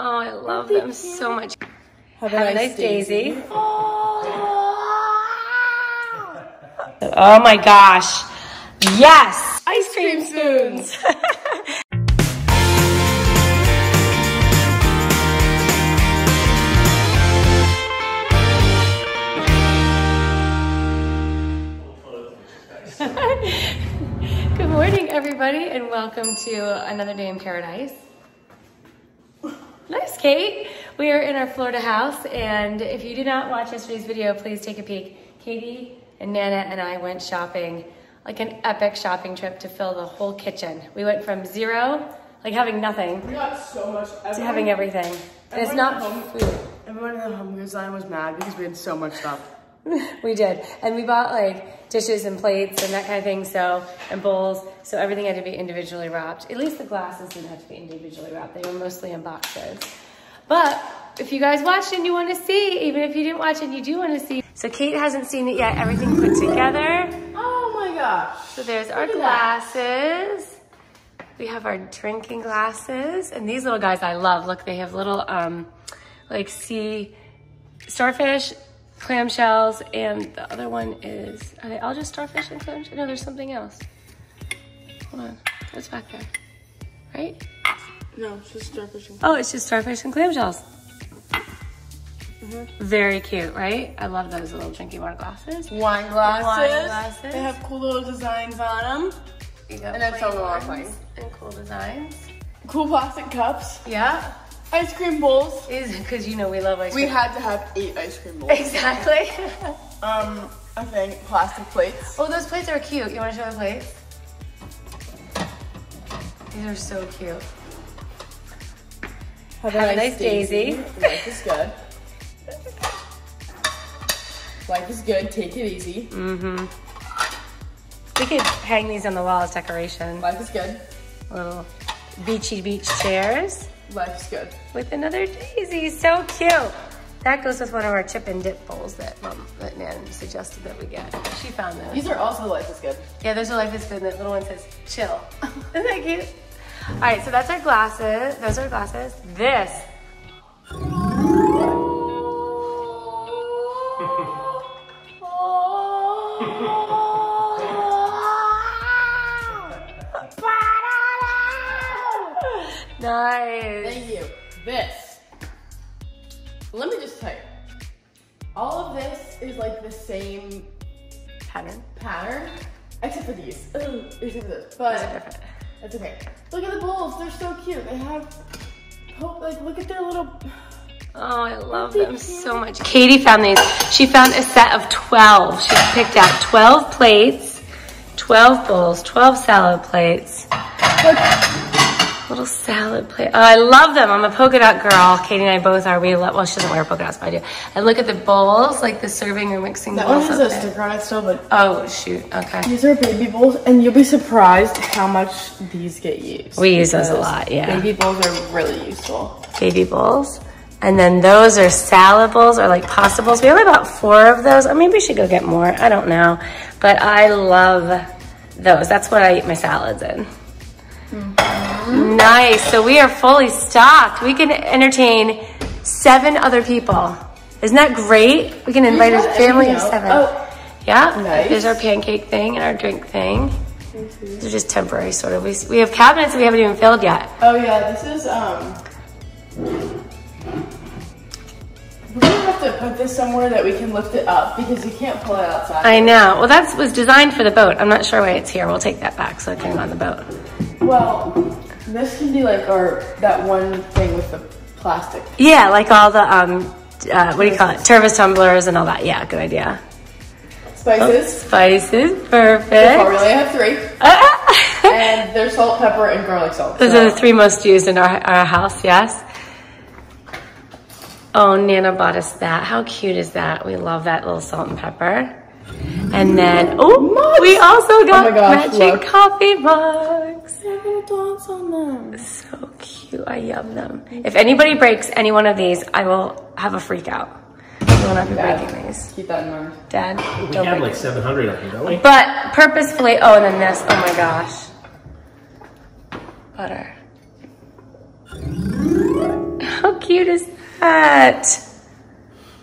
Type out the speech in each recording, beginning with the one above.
Oh, I love them so much. Have, Have a nice daisy. Oh my gosh. Yes! Ice cream spoons. Good morning, everybody, and welcome to another day in paradise. Nice, Kate. We are in our Florida house, and if you did not watch yesterday's video, please take a peek. Katie and Nana and I went shopping, like an epic shopping trip to fill the whole kitchen. We went from zero, like having nothing, We got so much. to having everything. And it's not home, food. Everyone in the home design was mad because we had so much stuff. we did. And we bought like dishes and plates and that kind of thing, so, and bowls. So everything had to be individually wrapped. At least the glasses didn't have to be individually wrapped. They were mostly in boxes. But if you guys watched and you want to see, even if you didn't watch and you do want to see. So Kate hasn't seen it yet. Everything put together. Oh my gosh. So there's our glasses. We have our drinking glasses. And these little guys I love. Look, they have little um, like sea starfish, clamshells, and the other one is, are they all just starfish and clamshells? No, there's something else. Hold on, what's back there? Right? No, it's just starfish and Oh, it's just starfish and clamshells. Mm-hmm. Very cute, right? I love those little drinking water glasses. wine glasses. Wine glasses. They have cool little designs on them. You got And then some of them are plain plain. ones And cool designs. Cool plastic cups. Yeah. Ice cream bowls. Is because you know we love ice cream. We had to have eight ice cream bowls. Exactly. Um, I think plastic plates. oh, those plates are cute. You want to show the plates? These are so cute. Have a nice daisy. Life is good. Life is good. Take it easy. Mhm. We could hang these on the wall as decoration. Life is good. Little beachy beach chairs Life is good. with another daisy. So cute. That goes with one of our chip and dip bowls that mom, that Nan suggested that we get. She found those. These are also life is good. Yeah, there's a life is good. and The little one says chill. Isn't that cute? All right, so that's our glasses. Those are our glasses. This. Nice. Same Pattern. pattern, except for these. Ugh, except for this. Those But that's okay. Look at the bowls. They're so cute. They have, like, look at their little. Oh, I love them so much. Katie found these. She found a set of 12. She picked out 12 plates, 12 bowls, 12 salad plates. Little salad plate. Oh, I love them. I'm a polka dot girl. Katie and I both are. We love, well, she doesn't wear polka dots, but I do. And look at the bowls, like the serving or mixing That one bowls. has up a there. sticker on it still, but Oh, shoot. Okay. these are baby bowls, and you'll be surprised how much these get used. We use those a lot, yeah. Baby bowls are really useful. baby bowls. And then those are salad bowls or like pasta bowls. We only bought four of those. Or maybe we should go get more. I don't know. But I love those. That's what I eat my salads in. Nice. So we are fully stocked. We can entertain seven other people. Isn't that great? We can invite a family of seven. Oh. Yeah. Nice. There's our pancake thing and our drink thing. They're just temporary, sort of. We, we have cabinets that we haven't even filled yet. Oh yeah, this is um. We're gonna have to put this somewhere that we can lift it up because you can't pull it outside. I know. Well, that was designed for the boat. I'm not sure why it's here. We'll take that back so it can go on the boat. well, this can be like our that one thing with the plastic. Yeah, like all the um, uh, what do you call it? Service tumblers and all that. Yeah, good idea. Spices. Spices, Oh, perfect. really, I have three, and there's salt, pepper, and garlic salt. Those so- are the three most used in our, our house. Yes. Oh, Nana bought us that. How cute is that? We love that little salt and pepper. And then, oh, we also got my gosh, matching look. coffee mugs. They have little dots on them. So cute. I love them. If anybody breaks any one of these, I will have a freak out. I will not be Dad. breaking these. Keep that in mind. Dad, We don't have break like 700 of them, don't we? But purposefully, oh, and then this. Oh my gosh. Butter. How cute is that?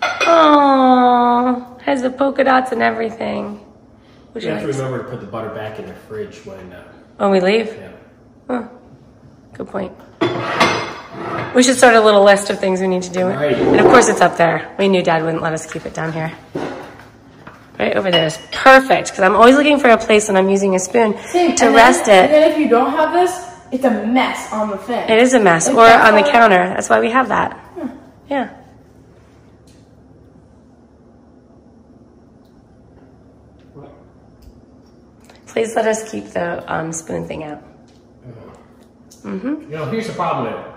Oh, has the polka dots and everything. Would You you have to remember to put the butter back in the fridge when, uh, when we leave? yeah. Huh. Good point. We should start a little list of things we need to do. Right. And of course, it's up there. We knew Dad wouldn't let us keep it down here. Right over there is perfect because I'm always looking for a place when I'm using a spoon Same, to and then- rest And it. then if you don't have this, it's a mess on the thing. It is a mess, Like, or on the oh. counter. That's why we have that. Hmm. Yeah. Please let us keep the um, spoon thing out. Mhm. You know, here's the problem with it.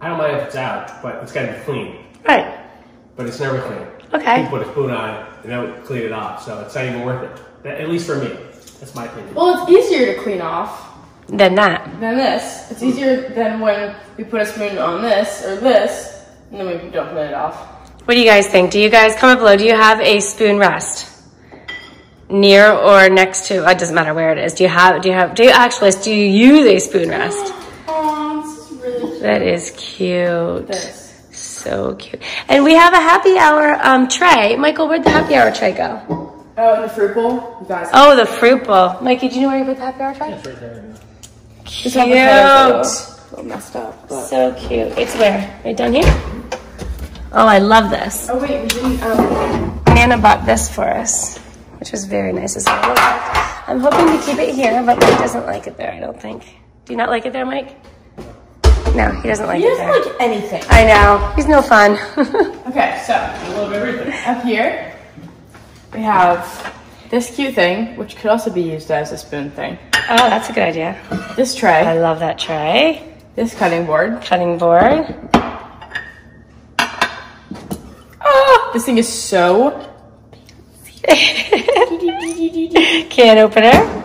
I don't mind if it's out, but it's gotta be clean. Right. But it's never clean. Okay. You put a spoon on it and then clean it off, so it's not even worth it. That- At least for me. That's my opinion. Well, it's easier to clean off than that. than this. It's easier than when we put a spoon on this or this, and then we don't clean it off. What do you guys think? Do you guys comment below? Do you have a spoon rest near or next to? It doesn't matter where it is. Do you have? Do you have? Do you actually? Do you use a spoon rest? Oh, really That is cute. this. So cute. And we have a happy hour um, tray. Michael, where'd the happy hour tray go? Oh, and the fruit bowl, you guys. Oh, the fruit bowl. Mikey, do you know where you put the happy hour tray? It's right there. Just have the headers, Cute. though. A little messed up. But. So cute. It's where? Right down here? Oh, I love this. Oh wait, we didn't. Um, Nana bought this for us, which was very nice as well. I'm hoping to keep it here, but Mike doesn't like it there, I don't think. Do you not like it there, Mike? No, he doesn't like he it there. doesn't like anything. I know. He's no fun. Okay, so I love everything. up here we have this cute thing, which could also be used as a spoon thing. oh, that's a good idea. This tray. I love that tray. this cutting board. Cutting board. Oh, this thing is so. Can opener.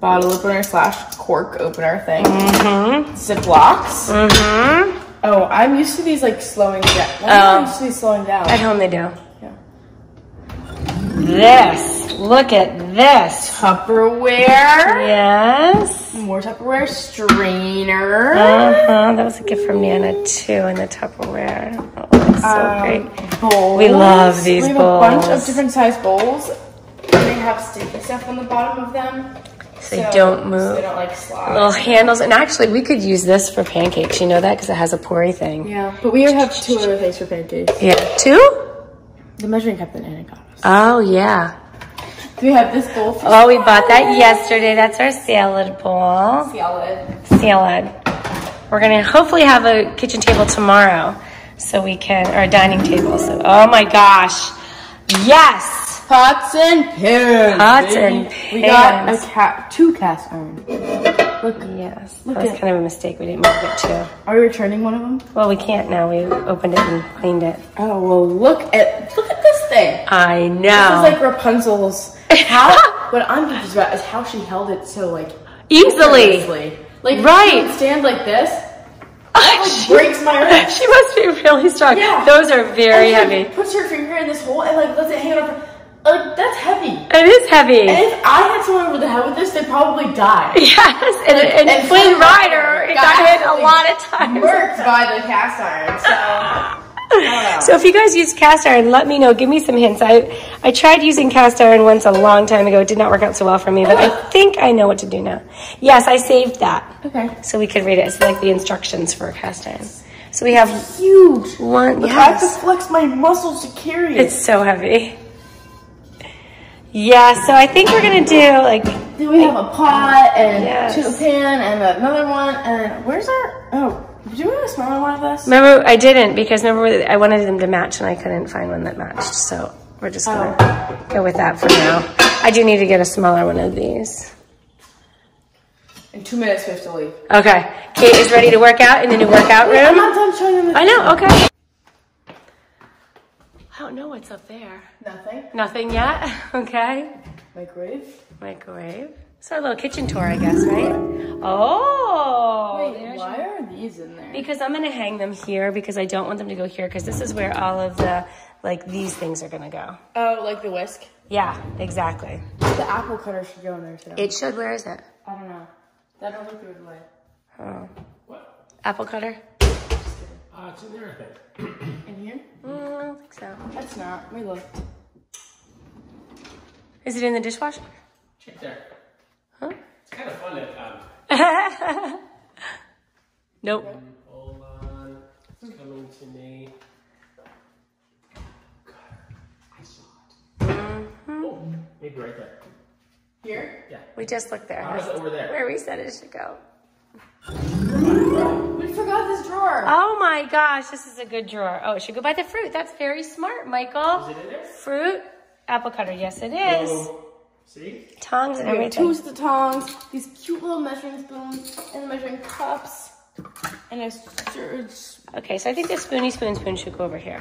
Bottle opener slash cork opener thing. Mm-hmm. Ziplocs. Mm-hmm. Oh, I'm used to these like slowing down. Oh. Used to these slowing down? At home they do. Yeah. This. Look at this. Tupperware. Yes. More Tupperware. Strainer. Uh-huh. That was a gift from Nana too in the Tupperware. Oh, so Um, great. Bowls. We love these We have a bunch of different size bowls. They have sticky stuff on the bottom of them. So they don't move. So they don't like slide. Little handles, and actually, we could use this for pancakes. You know that because it has a poury thing. Yeah, but we have two other things for pancakes. Yeah, two. The measuring cup that Anna got us. Oh yeah. We have this bowl for Oh, we bought that yesterday. That's our salad bowl. salad. Salad. We're gonna hopefully have a kitchen table tomorrow, so we can, or a dining table. So, oh my gosh, yes. Pots and pans. Pots baby. and We got a cat, two cast iron. Look, Yes, Look that was at- kind of a mistake. We didn't make it two. are we returning one of them? Well, we can't now. We opened it and cleaned it. Oh well, look at look at this thing. I know. This is like Rapunzel's. How? what I'm confused about is how she held it so like Easily. Like Right. Stand like this. she, Breaks my wrist. she must be really strong. Yeah. Those are very And she, heavy. like, puts her finger in this hole and like lets it hang on. her- Like uh, that's heavy. It is heavy. And if I had someone over the head with this, they'd probably die. Yes, and, and, And Flynn Rider got got hit a lot of times. Murked by the cast iron. So I don't know. So if you guys use cast iron, let me know. Give me some hints. I I tried using cast iron once a long time ago. It did not work out so well for me, but I think I know what to do now. Yes, I saved that okay. so we could read it. It's like the instructions for cast iron. So we have Huge. one. I have to flex my muscles to carry it. it's so heavy. Yeah, so I think we're gonna do like Then we have a pot and Yes. two pan and another one. And where's our? Oh, do we have a smaller one of this? Remember, I didn't because remember I wanted them to match and I couldn't find one that matched. So we're just gonna Oh. go with that for now. I do need to get a smaller one of these. In two minutes, we have to leave. Okay, Kate is ready to work out in the new workout room. I'm room. not done showing them. The I know. Okay. I don't know what's up there. Nothing. Nothing yet. Okay. Microwave. Microwave. It's our little kitchen tour, I guess, right? Oh. Wait, there's why are these in there? Because I'm gonna hang them here because I don't want them to go here because this is where all of the like these things are gonna go. Oh, like the whisk. Yeah, exactly. The apple cutter should go in there too. It should. Where is it? I don't know. That don't look good way. Oh, What? apple cutter. Uh, it's in there, I think. In here? Mm, I don't think so. That's not. We looked. Is it in the dishwasher? Check there. Huh? It's kind of fun to Nope. hold on. It's coming to me. God, I saw it. Mm-hmm. Oh, maybe right there. Here? Yeah. We just looked there. How is it over there? Where we said it should go. We forgot this drawer. Oh my gosh, this is a good drawer. Oh, it should go by the fruit. That's very smart, Michael. Is it in there? Fruit, apple cutter. Yes, it is. Oh, see? Tongs and everything. two the tongs, these cute little measuring spoons, and measuring cups, and a stirred Okay, so I think the spoony spoon spoon should go over here.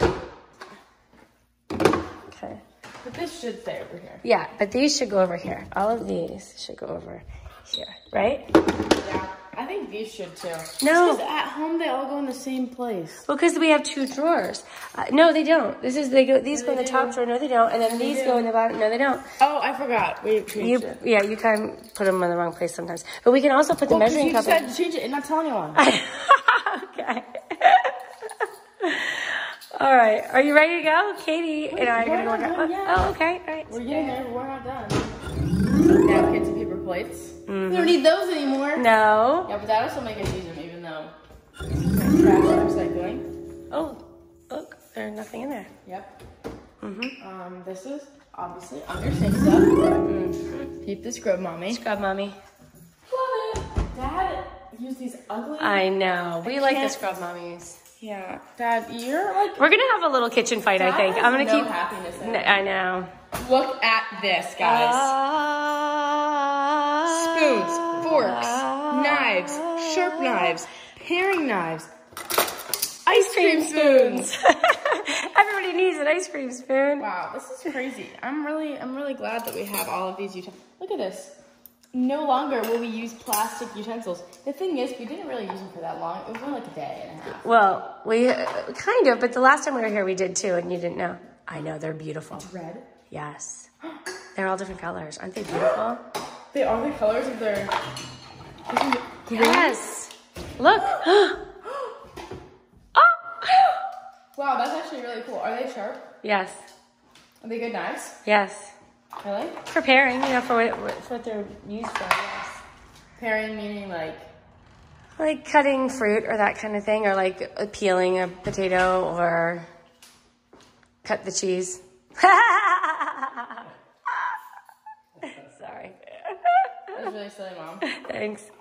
Okay. But this should stay over here. Yeah, but these should go over here. All of these should go over here, right? Yeah. I think these should too. No. Because at home they all go in the same place. Well, because we have two drawers. Uh, no, they don't. This is they go. These go in the top drawer. No, they don't. And then these go in the bottom. No, they don't. Oh, I forgot. We changed You, it. yeah, you kind of put them in the wrong place sometimes. But we can also put the Well, 'cause measuring you cup. in. to change it and not tell anyone. okay. All right. Are you ready to go? Katie and I are going to work out. Oh, okay. All right. We're getting there, but we're not done. Napkins and paper plates. We don't need those anymore. No. Yeah, but that also make us use them even though trash recycling. Oh, look. There's nothing in there. Yep. Mm-hmm. Um, this is obviously under sink stuff. Mm-hmm. Keep the scrub mommy. Scrub mommy. Love it. Dad used these ugly. I know. We like the scrub mommies. yeah, Dad, you're like. We're going to have a little kitchen fight, I think. I'm going to no keep. happiness in I know. Look at this, guys. Ah. Spoons, forks, knives, sharp knives, paring knives, ice cream spoons. Everybody needs an ice cream spoon. Wow, this is crazy. I'm really, I'm really glad that we have all of these utensils. Look at this. No longer will we use plastic utensils. The thing is, we didn't really use them for that long. It was only like a day and a half. Well, we uh, kind of, but the last time we were here, we did too, and you didn't know. I know they're beautiful. Red. Yes, they're all different colors. Aren't they beautiful? They are the colors of their. Yes. Look. oh. Wow, that's actually really cool. Are they sharp? Yes. Are they good knives? Yes. Really? Preparing, you know, for what, for what they're used for. Yes. Paring meaning like. Like cutting fruit or that kind of thing, or like peeling a potato or cut the cheese. That's really silly, mom. Thanks.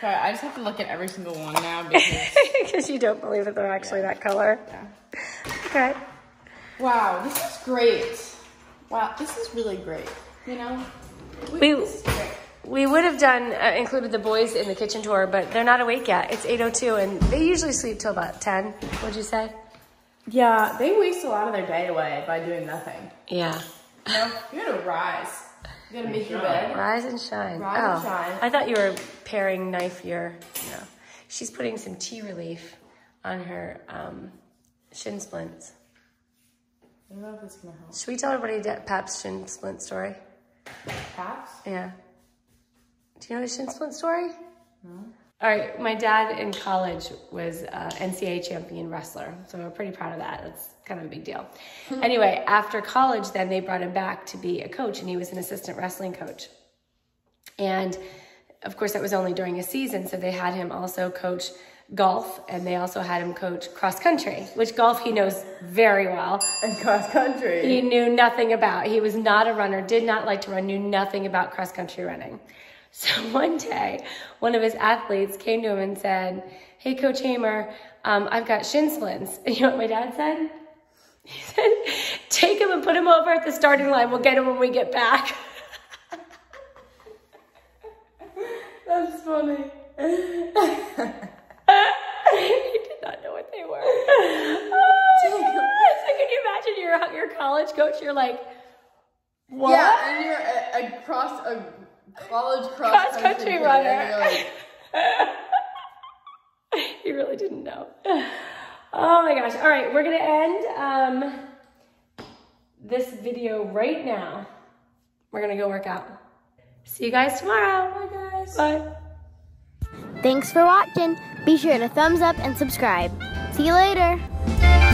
Sorry, I just have to look at every single one now because. You don't believe that they're actually that color. yeah. Okay. Wow, this is great. Wow, this is really great. You know? We, great. we would have done, uh, included the boys in the kitchen tour, but they're not awake yet. It's 8.02 and they usually sleep till about 10, would you say? Yeah, they waste a lot of their day away by doing nothing. Yeah. You know, you gotta rise. You gotta make your bed. Rise and shine. Rise oh, and shine. I thought you were pairing knife your, no. She's putting some tea relief on her um, shin splints. I don't know if it's gonna help. Should we tell everybody that Pap's shin splint story? Pap's? Yeah. Do you know the shin splint story? All right, my dad in college was uh, a NCAA champion wrestler, so we're pretty proud of that. That's kind of a big deal. Hmm. anyway, after college, then they brought him back to be a coach, and he was an assistant wrestling coach. And of course, that was only during a season, so they had him also coach golf, and they also had him coach cross country, which golf he knows very well. And cross country. He knew nothing about. He was not a runner, did not like to run, knew nothing about cross country running. So one day, one of his athletes came to him and said, Hey, Coach Hamer, um, I've got shin splints. And you know what my dad said? He said, Take him and put him over at the starting line. We'll get him when we get back. That's funny. he did not know what they were. Oh, so can you imagine you're out your college coach? You're like, what? Yeah, and you're a, a a college cross, Cross country kid, runner. and you're he really didn't know. Oh my gosh. All right, we're going to end um, this video right now. We're going to go work out. See you guys tomorrow. Bye, guys. Bye. Thanks for watching. Be sure to thumbs up and subscribe. See you later.